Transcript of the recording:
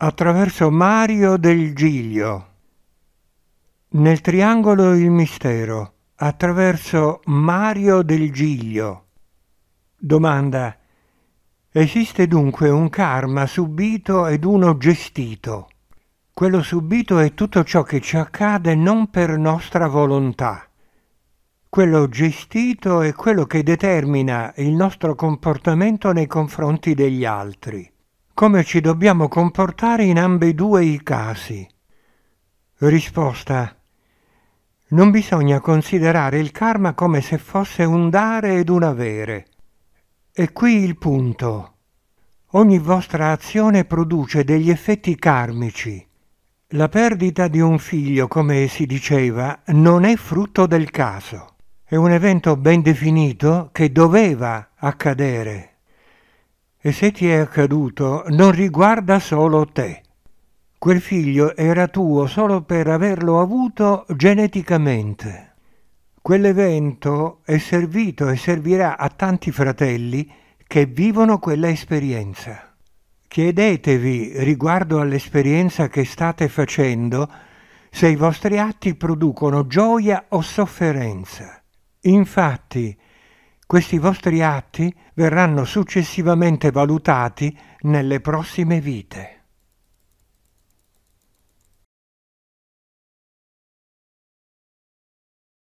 attraverso Mario del Giglio. Nel triangolo il mistero, attraverso Mario del Giglio. Domanda. Esiste dunque un karma subito ed uno gestito. Quello subito è tutto ciò che ci accade non per nostra volontà. Quello gestito è quello che determina il nostro comportamento nei confronti degli altri come ci dobbiamo comportare in ambedue i casi. Risposta. Non bisogna considerare il karma come se fosse un dare ed un avere. E qui il punto. Ogni vostra azione produce degli effetti karmici. La perdita di un figlio, come si diceva, non è frutto del caso. È un evento ben definito che doveva accadere e se ti è accaduto non riguarda solo te. Quel figlio era tuo solo per averlo avuto geneticamente. Quell'evento è servito e servirà a tanti fratelli che vivono quella esperienza. Chiedetevi riguardo all'esperienza che state facendo se i vostri atti producono gioia o sofferenza. Infatti, questi vostri atti verranno successivamente valutati nelle prossime vite.